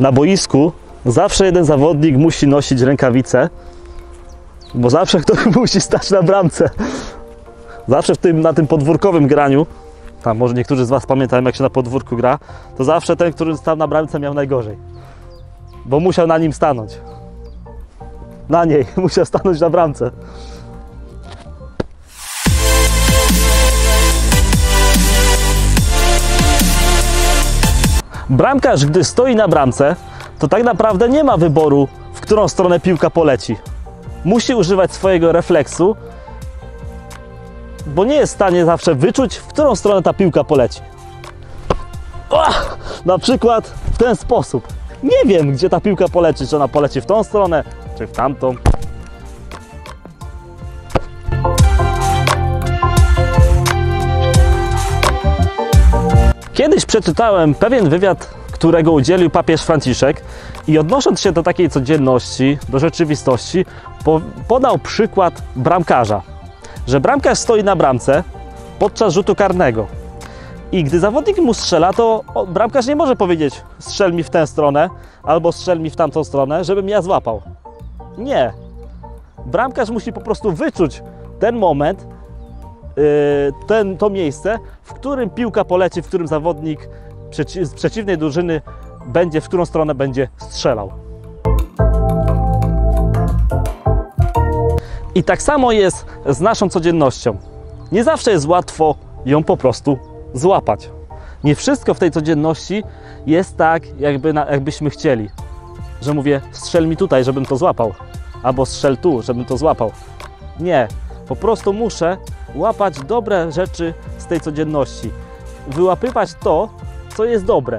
na boisku zawsze jeden zawodnik musi nosić rękawice, bo zawsze ktoś musi stać na bramce. Zawsze w tym, na tym podwórkowym graniu, tam może niektórzy z Was pamiętają jak się na podwórku gra, to zawsze ten, który stał na bramce miał najgorzej, bo musiał na nim stanąć. Na niej musiał stanąć na bramce. Bramkarz, gdy stoi na bramce, to tak naprawdę nie ma wyboru, w którą stronę piłka poleci. Musi używać swojego refleksu, bo nie jest w stanie zawsze wyczuć, w którą stronę ta piłka poleci. O! Na przykład w ten sposób. Nie wiem, gdzie ta piłka poleci, czy ona poleci w tą stronę, czy w tamtą. Kiedyś przeczytałem pewien wywiad, którego udzielił papież Franciszek i odnosząc się do takiej codzienności, do rzeczywistości, po, podał przykład bramkarza, że bramkarz stoi na bramce podczas rzutu karnego i gdy zawodnik mu strzela, to bramkarz nie może powiedzieć strzel mi w tę stronę albo strzel mi w tamtą stronę, żebym ja złapał. Nie. Bramkarz musi po prostu wyczuć ten moment, ten, to miejsce, w którym piłka poleci, w którym zawodnik z przeciwnej drużyny będzie, w którą stronę będzie strzelał. I tak samo jest z naszą codziennością. Nie zawsze jest łatwo ją po prostu złapać. Nie wszystko w tej codzienności jest tak, jakby na, jakbyśmy chcieli. Że mówię, strzel mi tutaj, żebym to złapał, albo strzel tu, żebym to złapał. Nie, po prostu muszę łapać dobre rzeczy z tej codzienności. Wyłapywać to, co jest dobre.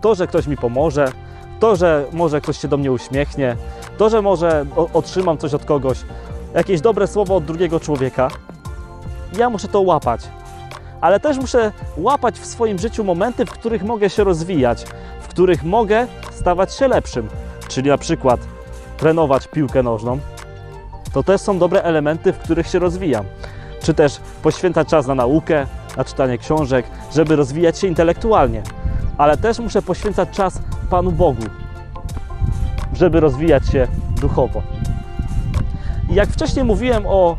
To, że ktoś mi pomoże, to, że może ktoś się do mnie uśmiechnie, to, że może otrzymam coś od kogoś, jakieś dobre słowo od drugiego człowieka. Ja muszę to łapać. Ale też muszę łapać w swoim życiu momenty, w których mogę się rozwijać, w których mogę stawać się lepszym. Czyli na przykład trenować piłkę nożną. To też są dobre elementy, w których się rozwijam. Czy też poświęcać czas na naukę, na czytanie książek, żeby rozwijać się intelektualnie. Ale też muszę poświęcać czas Panu Bogu, żeby rozwijać się duchowo. I jak wcześniej mówiłem o,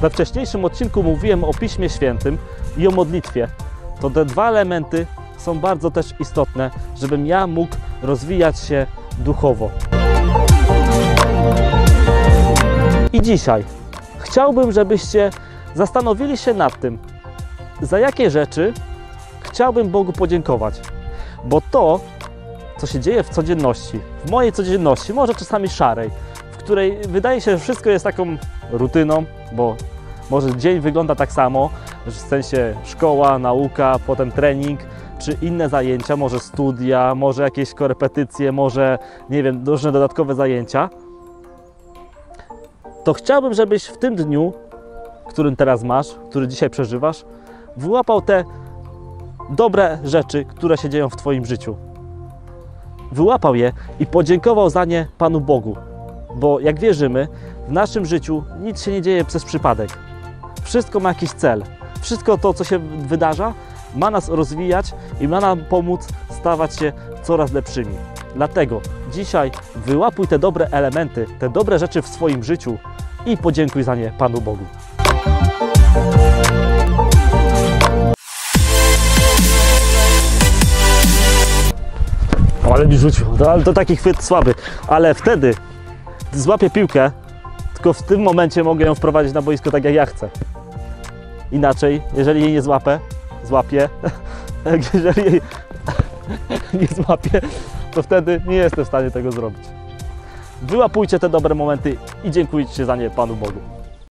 we wcześniejszym odcinku mówiłem o Piśmie Świętym i o modlitwie, to te dwa elementy są bardzo też istotne, żebym ja mógł rozwijać się duchowo. I dzisiaj chciałbym, żebyście zastanowili się nad tym, za jakie rzeczy chciałbym Bogu podziękować. Bo to, co się dzieje w codzienności, w mojej codzienności, może czasami szarej, w której wydaje się, że wszystko jest taką rutyną, bo może dzień wygląda tak samo, w sensie szkoła, nauka, potem trening, czy inne zajęcia, może studia, może jakieś korepetycje, może nie wiem, różne dodatkowe zajęcia. To chciałbym, żebyś w tym dniu, którym teraz masz, który dzisiaj przeżywasz, wyłapał te dobre rzeczy, które się dzieją w Twoim życiu. Wyłapał je i podziękował za nie Panu Bogu. Bo jak wierzymy, w naszym życiu nic się nie dzieje przez przypadek. Wszystko ma jakiś cel. Wszystko to, co się wydarza, ma nas rozwijać i ma nam pomóc stawać się coraz lepszymi. Dlatego dzisiaj wyłapuj te dobre elementy, te dobre rzeczy w swoim życiu i podziękuj za nie Panu Bogu. Ale mi rzucił. No, ale to taki chwyt słaby. Ale wtedy, złapię piłkę, tylko w tym momencie mogę ją wprowadzić na boisko tak jak ja chcę. Inaczej, jeżeli jej nie złapę, złapię, jeżeli jej nie złapię, to wtedy nie jestem w stanie tego zrobić. Wyłapujcie te dobre momenty i dziękujcie za nie Panu Bogu.